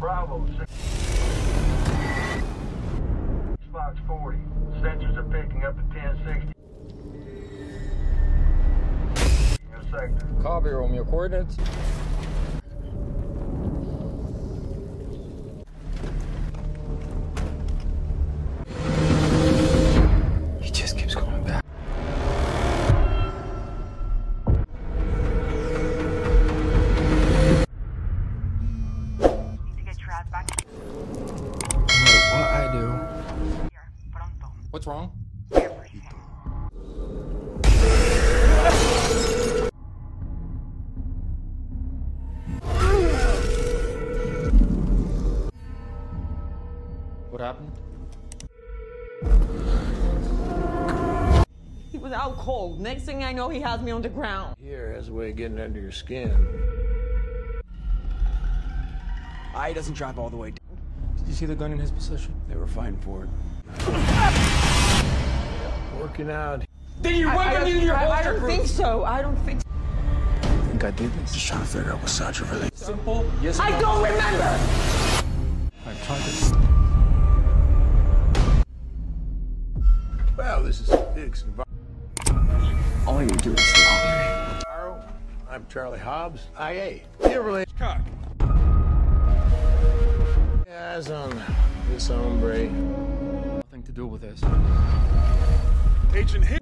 Bravo. Fox 40. Sensors are picking up at 1060. Your sector. Copy, Romeo. Coordinates? To get your ass back No matter what I do. What's wrong? Everything. What happened? He was out cold. Next thing I know, he has me on the ground. Here has a way of getting under your skin. I doesn't drive all the way. down. Did you see the gun in his possession? They were fighting for it. Working out. Then you I, don't- I- I don't think so. I don't think. so. I think I did this. Just trying to figure out what side you're really. Simple. Yes. I no. don't remember. I tried this. Well, this is Diggs and All you do is lie. Varro. I'm Charlie Hobbs, IA. Your relation. Cock. Eyes on um, this hombre. Nothing to do with this. Agent Hill.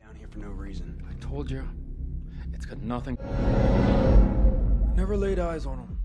Down here for no reason. I told you. It's got nothing. Never laid eyes on him.